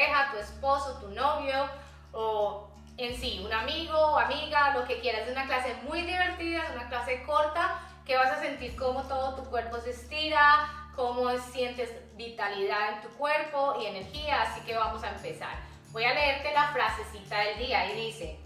pareja, tu esposo, tu novio o en sí, un amigo o amiga, lo que quieras. Es una clase muy divertida, es una clase corta que vas a sentir cómo todo tu cuerpo se estira, cómo sientes vitalidad en tu cuerpo y energía, así que vamos a empezar. Voy a leerte la frasecita del día y dice,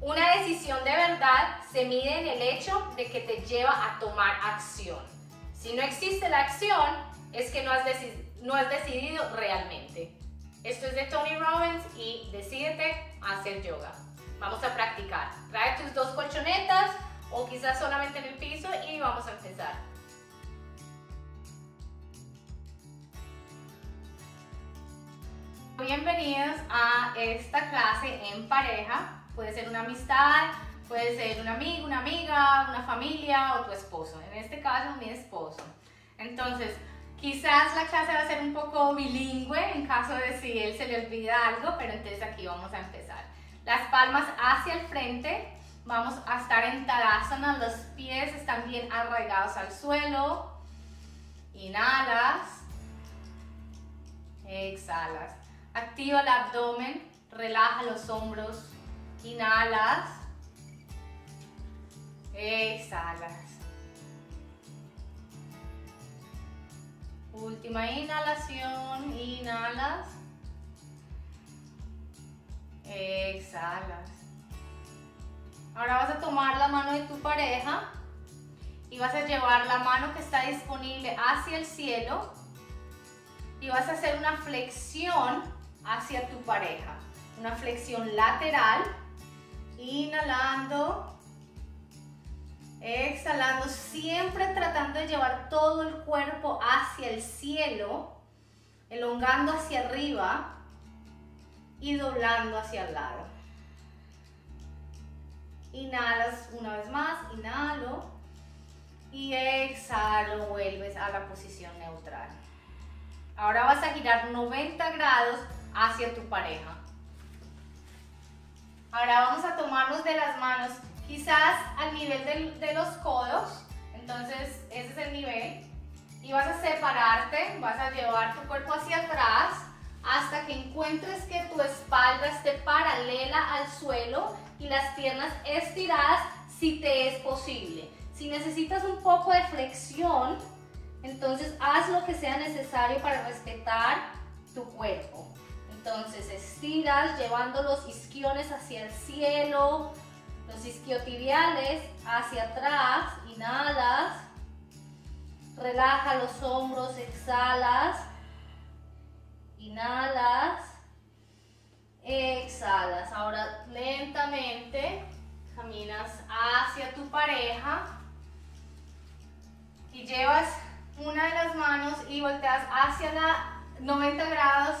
una decisión de verdad se mide en el hecho de que te lleva a tomar acción. Si no existe la acción, es que no has, no has decidido realmente. Esto es de Tony Robbins y decídete hacer yoga. Vamos a practicar. Trae tus dos colchonetas o quizás solamente en el piso y vamos a empezar. Bienvenidos a esta clase en pareja. Puede ser una amistad, puede ser un amigo, una amiga, una familia o tu esposo. En este caso, mi esposo. Entonces, quizás la clase va a ser un poco bilingüe en caso de si él se le olvida algo, pero entonces aquí vamos a empezar. Las palmas hacia el frente. Vamos a estar en Tadasana. Los pies están bien arraigados al suelo. Inhalas. Exhalas. Activa el abdomen, relaja los hombros, inhalas, exhalas. Última inhalación, inhalas, exhalas. Ahora vas a tomar la mano de tu pareja y vas a llevar la mano que está disponible hacia el cielo y vas a hacer una flexión hacia tu pareja. Una flexión lateral, inhalando, exhalando, siempre tratando de llevar todo el cuerpo hacia el cielo, elongando hacia arriba y doblando hacia el lado. Inhalas una vez más, inhalo y exhalo, vuelves a la posición neutral. Ahora vas a girar 90 grados hacia tu pareja. Ahora vamos a tomarnos de las manos, quizás al nivel de, los codos, entonces ese es el nivel. Y vas a separarte, vas a llevar tu cuerpo hacia atrás hasta que encuentres que tu espalda esté paralela al suelo y las piernas estiradas si te es posible. Si necesitas un poco de flexión, entonces haz lo que sea necesario para respetar tu cuerpo. Entonces estiras llevando los isquiones hacia el cielo, los isquiotibiales hacia atrás, inhalas, relaja los hombros, exhalas, inhalas, exhalas. Ahora lentamente caminas hacia tu pareja y llevas una de las manos y volteas hacia la 90 grados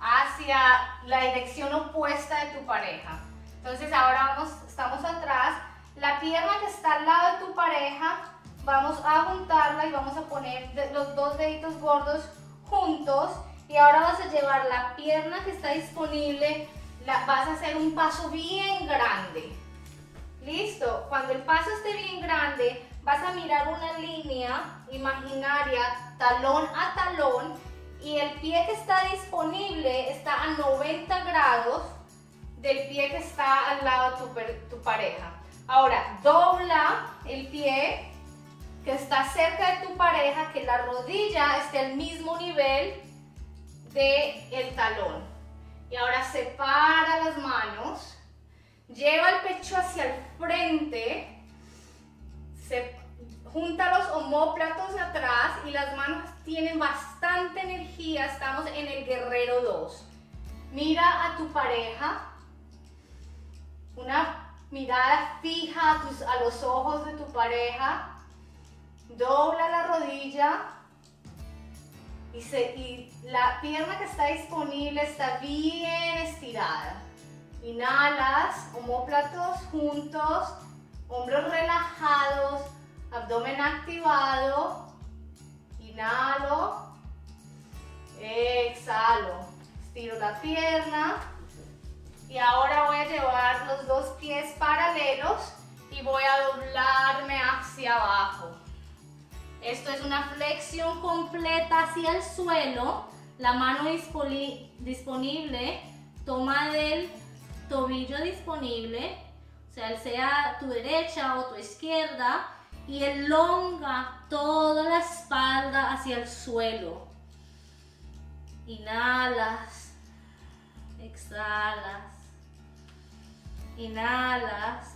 hacia la dirección opuesta de tu pareja. Entonces ahora vamos, estamos atrás, la pierna que está al lado de tu pareja, vamos a juntarla y vamos a poner los dos deditos gordos juntos y ahora vas a llevar la pierna que está disponible, vas a hacer un paso bien grande. Listo, cuando el paso esté bien grande, vas a mirar una línea imaginaria talón a talón y el pie que está disponible está a 90 grados del pie que está al lado de tu, pareja. Ahora, dobla el pie que está cerca de tu pareja, que la rodilla esté al mismo nivel del el talón. Y ahora separa las manos, lleva el pecho hacia el frente, se Junta los homóplatos atrás y las manos tienen bastante energía. Estamos en el guerrero 2. Mira a tu pareja. Una mirada fija a, los ojos de tu pareja. Dobla la rodilla. Y, y la pierna que está disponible está bien estirada. Inhalas, homóplatos juntos, hombros relajados, abdomen activado, inhalo, exhalo, estiro la pierna y ahora voy a llevar los dos pies paralelos y voy a doblarme hacia abajo. Esto es una flexión completa hacia el suelo, la mano disponible, toma del tobillo disponible, o sea, sea tu derecha o tu izquierda, y elonga toda la espalda hacia el suelo. Inhalas, exhalas, inhalas,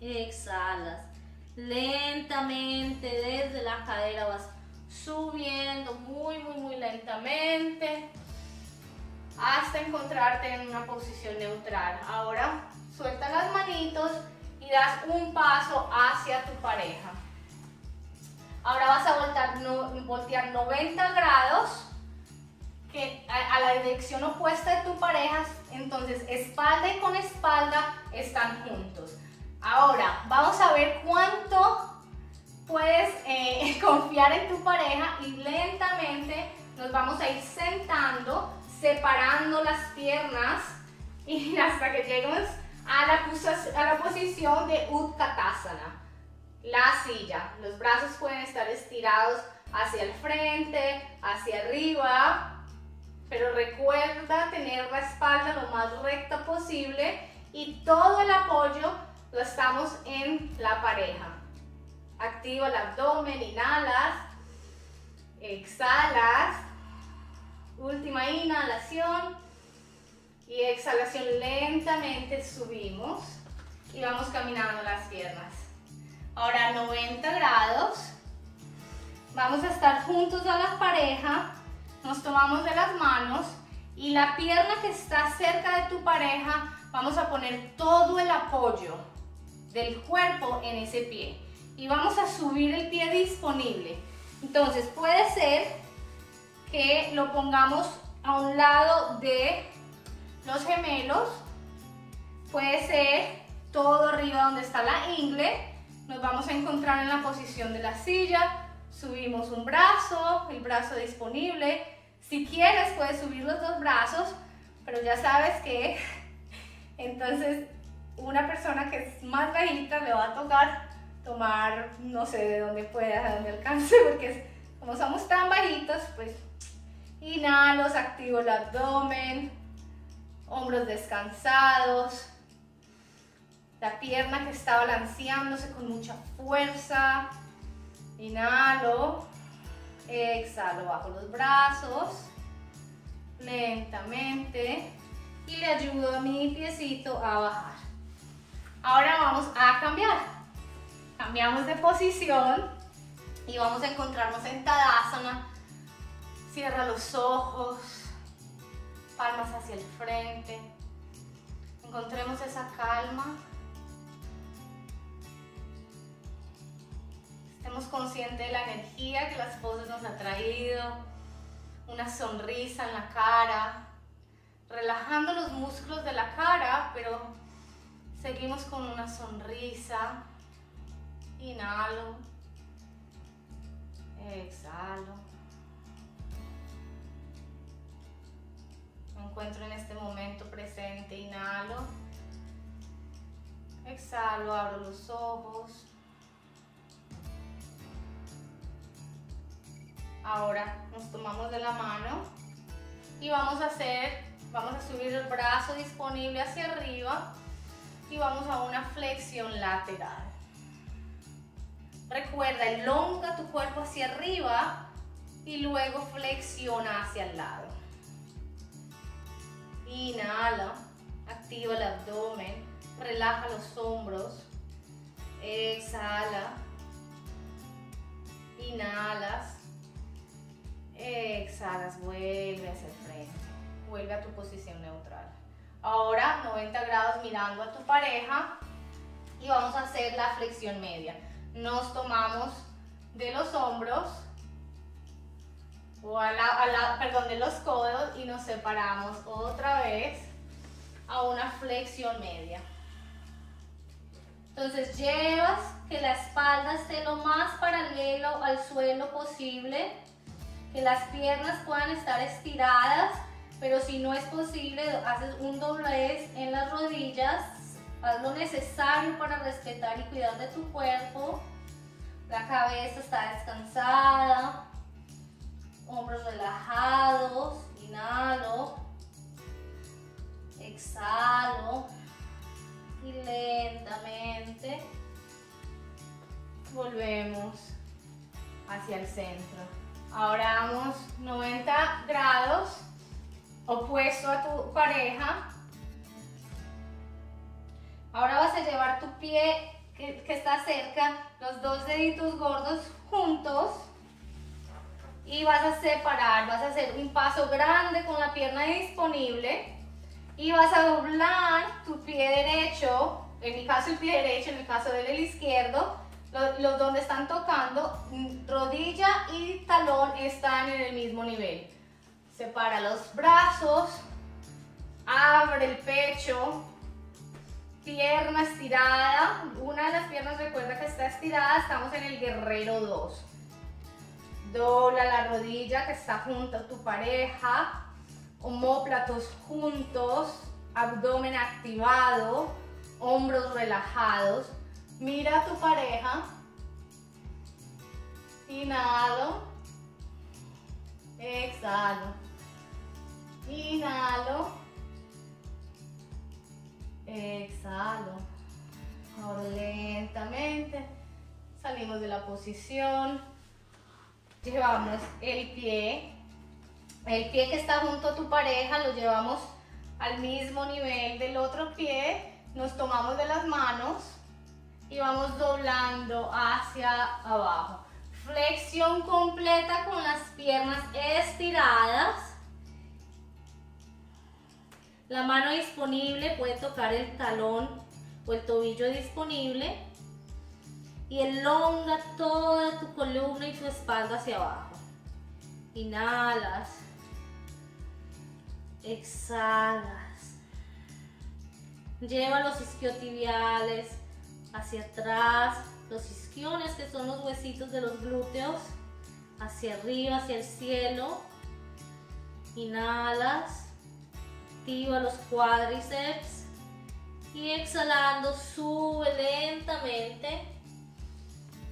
exhalas. Lentamente desde la cadera vas subiendo muy, muy, muy lentamente hasta encontrarte en una posición neutral. Ahora suelta las manitos y das un paso hacia tu pareja. Ahora vas a voltear, voltear 90 grados a, la dirección opuesta de tu pareja, entonces espalda y con espalda están juntos. Ahora, vamos a ver cuánto puedes eh, confiar en tu pareja y lentamente nos vamos a ir sentando, separando las piernas y hasta que lleguemos a la, a la posición de Utkatasana, la silla. Los brazos pueden estar estirados hacia el frente, hacia arriba, pero recuerda tener la espalda lo más recta posible y todo el apoyo lo estamos en la pareja. Activa el abdomen, inhalas, exhalas, última inhalación y exhalación lentamente subimos y vamos caminando las piernas. Ahora 90 grados. Vamos a estar juntos a la pareja. Nos tomamos de las manos y la pierna que está cerca de tu pareja, vamos a poner todo el apoyo del cuerpo en ese pie. Y vamos a subir el pie disponible. Entonces puede ser que lo pongamos a un lado de los gemelos. Puede ser todo arriba donde está la ingle. Nos vamos a encontrar en la posición de la silla. Subimos un brazo, el brazo disponible. Si quieres puedes subir los dos brazos, pero ya sabes que entonces una persona que es más bajita le va a tocar tomar, no sé, de donde pueda, de donde alcance, porque como somos tan bajitos, pues inhalo, activo el abdomen, hombros descansados, la pierna que está balanceándose con mucha fuerza. Inhalo, exhalo bajo los brazos, lentamente, y le ayudo a mi piecito a bajar. Ahora vamos a cambiar. Cambiamos de posición y vamos a encontrarnos en Tadasana. Cierra los ojos palmas hacia el frente. Encontremos esa calma. Estemos conscientes de la energía que las poses nos ha traído. Una sonrisa en la cara. Relajando los músculos de la cara, pero seguimos con una sonrisa. Inhalo. Exhalo. encuentro en este momento presente, inhalo, exhalo, abro los ojos. Ahora nos tomamos de la mano y vamos a hacer, vamos a subir el brazo disponible hacia arriba y vamos a una flexión lateral. Recuerda, elonga tu cuerpo hacia arriba y luego flexiona hacia el lado. Inhala, activa el abdomen, relaja los hombros. Exhala. Inhalas. Exhalas, vuelve hacia el frente. Vuelve a tu posición neutral. Ahora 90 grados mirando a tu pareja y vamos a hacer la flexión media. Nos tomamos de los hombros o a la, perdón, de los codos y nos separamos otra vez a una flexión media. Entonces llevas que la espalda esté lo más paralelo al suelo posible, que las piernas puedan estar estiradas, pero si no es posible, haces un doblez en las rodillas, haz lo necesario para respetar y cuidar de tu cuerpo. La cabeza está descansada, hombros relajados, inhalo, exhalo y lentamente volvemos hacia el centro. Ahora vamos 90 grados, opuesto a tu pareja. Ahora vas a llevar tu pie que, que está cerca, los dos deditos gordos juntos y vas a separar, vas a hacer un paso grande con la pierna disponible y vas a doblar tu pie derecho, en mi caso el pie derecho, en el caso del izquierdo, los, donde están tocando, mm, rodilla y talón están en el mismo nivel. Separa los brazos, abre el pecho, pierna estirada, una de las piernas recuerda que está estirada, estamos en el guerrero 2. Dobla la rodilla que está junto a tu pareja, homóplatos juntos, abdomen activado, hombros relajados. Mira a tu pareja. Inhalo. Exhalo. Inhalo. Exhalo. Ahora lentamente salimos de la posición. Llevamos el pie. El pie que está junto a tu pareja lo llevamos al mismo nivel del otro pie. Nos tomamos de las manos y vamos doblando hacia abajo. Flexión completa con las piernas estiradas. La mano disponible puede tocar el talón o el tobillo disponible. Y elonga toda tu columna y tu espalda hacia abajo. Inhalas. Exhalas. Lleva los isquiotibiales hacia atrás, los isquiones que son los huesitos de los glúteos, hacia arriba, hacia el cielo. Inhalas, activa los cuádriceps y exhalando sube lentamente,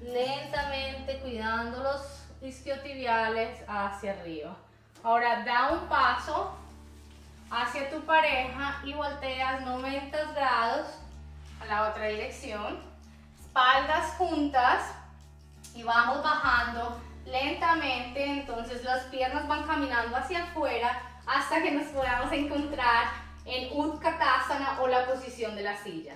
lentamente cuidando los isquiotibiales hacia arriba. Ahora da un paso hacia tu pareja y volteas 90 grados a la otra dirección, espaldas juntas y vamos bajando lentamente, entonces las piernas van caminando hacia afuera hasta que nos podamos encontrar en Utkatasana o la posición de la silla.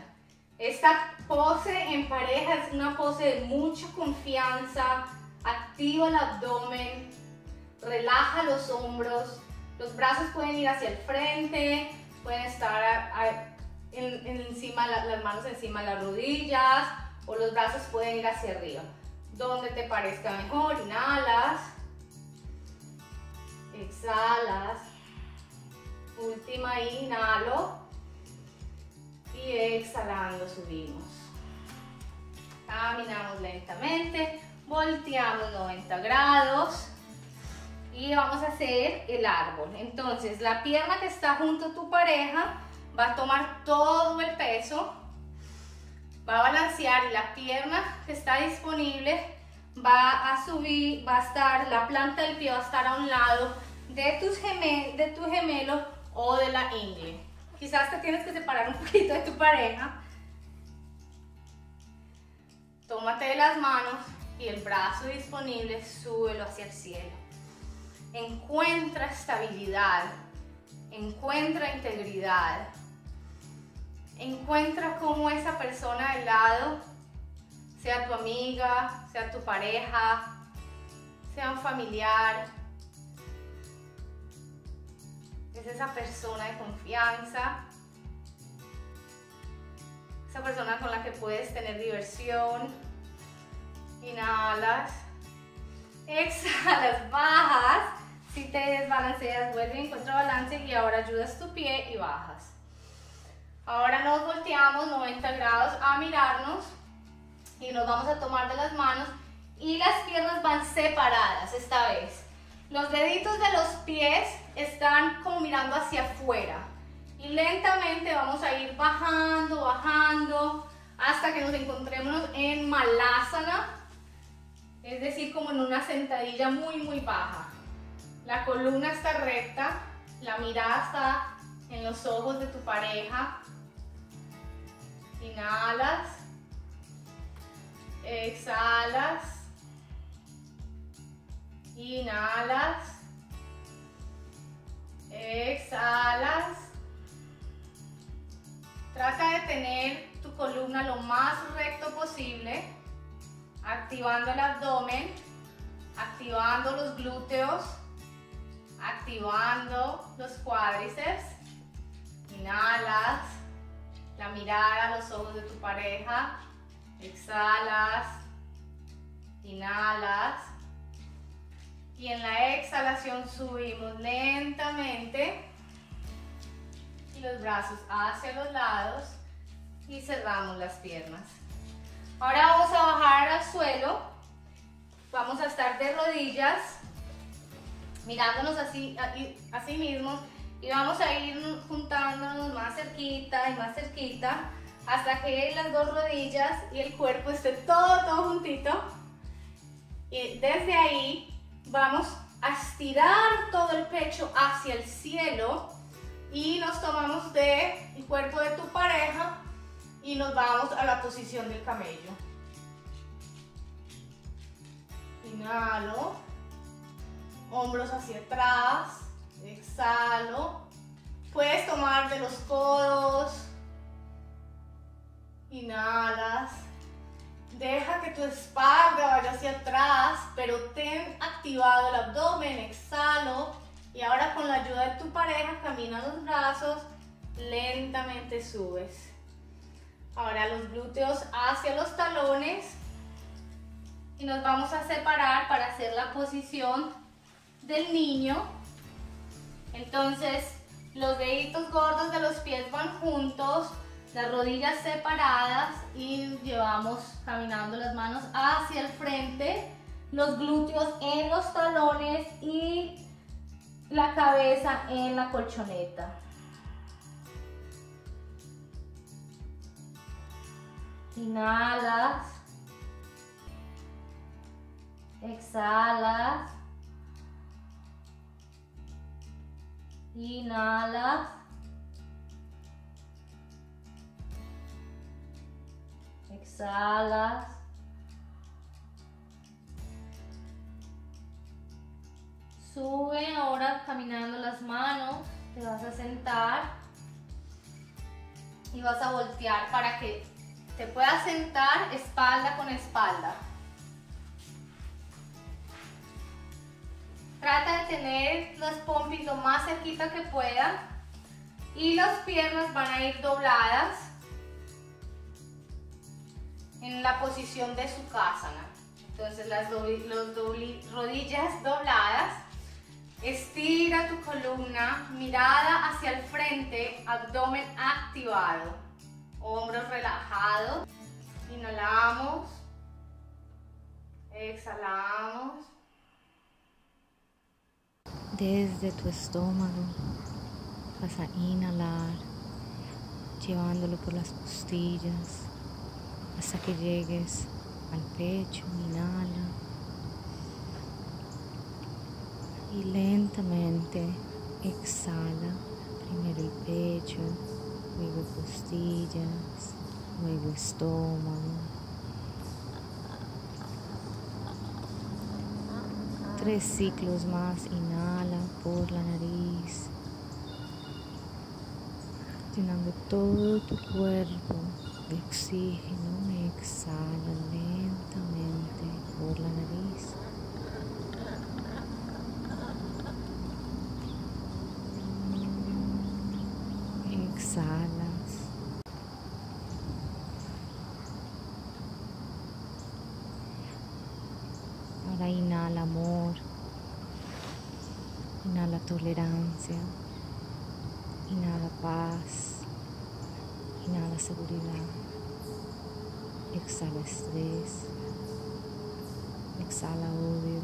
Esta pose en pareja es una pose de mucha confianza, activa el abdomen, relaja los hombros, los brazos pueden ir hacia el frente, pueden estar encima, las manos encima las rodillas o los brazos pueden ir hacia arriba. Donde te parezca mejor, inhalas, exhalas, última inhalo y exhalando subimos. Caminamos lentamente, volteamos 90 grados y vamos a hacer el árbol. Entonces la pierna que está junto a tu pareja va a tomar todo el peso, va a balancear la pierna que está disponible va a subir, va a estar, la planta del pie va a estar a un lado de, tus de tu gemelo o de la ingle. Quizás te tienes que separar un poquito de tu pareja. Tómate de las manos y el brazo disponible, súbelo hacia el cielo. Encuentra estabilidad, encuentra integridad, encuentra cómo esa persona al lado, sea tu amiga, sea tu pareja, sea un familiar, es esa persona de confianza, esa persona con la que puedes tener diversión. Inhalas, exhalas, bajas. Si te desbalanceas, vuelve encuentra balance y ahora ayudas tu pie y bajas. Ahora nos volteamos 90 grados a mirarnos y nos vamos a tomar de las manos y las piernas van separadas esta vez. Los deditos de los pies están como mirando hacia afuera y lentamente vamos a ir bajando, bajando hasta que nos encontremos en Malasana, es decir, como en una sentadilla muy, muy baja. La columna está recta, la mirada está en los ojos de tu pareja. Inhalas, exhalas, inhalas, exhalas. Trata de tener tu columna lo más recto posible, activando el abdomen, activando los glúteos, activando los cuádriceps. Inhalas, la mirada a los ojos de tu pareja. Exhalas, inhalas. Y en la exhalación subimos lentamente y los brazos hacia los lados y cerramos las piernas. Ahora vamos a bajar al suelo. Vamos a estar de rodillas, mirándonos así, así mismos y vamos a ir juntándonos más cerquita y más cerquita hasta que las dos rodillas y el cuerpo esté todo, todo juntito. Y desde ahí vamos a estirar todo el pecho hacia el cielo y nos tomamos de el cuerpo de tu pareja y nos vamos a la posición del camello. Inhalo, hombros hacia atrás, exhalo. Puedes tomar de los codos. Inhalas. Deja que tu espalda vaya hacia atrás, pero ten activado el abdomen. Exhalo. Y ahora con la ayuda de tu pareja, camina los brazos. Lentamente subes. Ahora los glúteos hacia los talones. Y nos vamos a separar para hacer la posición del niño. Entonces, los deditos gordos de los pies van juntos, las rodillas separadas y llevamos caminando las manos hacia el frente, los glúteos en los talones y la cabeza en la colchoneta. Inhalas. Exhalas. Inhalas. Exhalas. Sube ahora caminando las manos. Te vas a sentar. Y vas a voltear para que te puedas sentar espalda con espalda. Tener los pompis lo más cerquita que puedan y las piernas van a ir dobladas en la posición de su casana. Entonces las rodillas dobladas, estira tu columna, mirada hacia el frente, abdomen activado, hombros relajados, inhalamos, exhalamos desde tu estómago vas a inhalar, llevándolo por las costillas hasta que llegues al pecho, inhala. Y lentamente exhala, primero el pecho, luego costillas, luego estómago. Tres ciclos más, inhala por la nariz, llenando todo tu cuerpo de oxígeno, exhala lentamente por la nariz. Exhala. Inhala amor, inhala tolerancia, inhala paz, inhala seguridad, exhala estrés, exhala odio,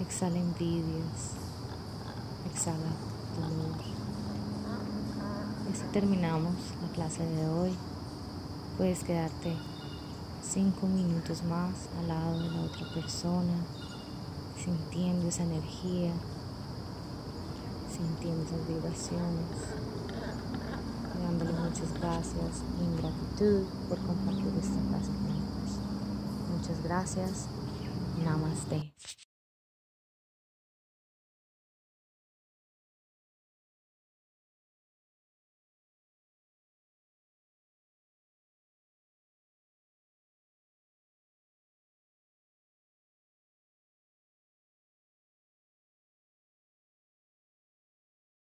exhala envidias, exhala dolor. Y así terminamos la clase de hoy. Puedes quedarte cinco minutos más al lado de la otra persona, sintiendo esa energía, sintiendo esas vibraciones, dándole muchas gracias y gratitud por compartir esta clase con ellos. Muchas gracias. Namaste.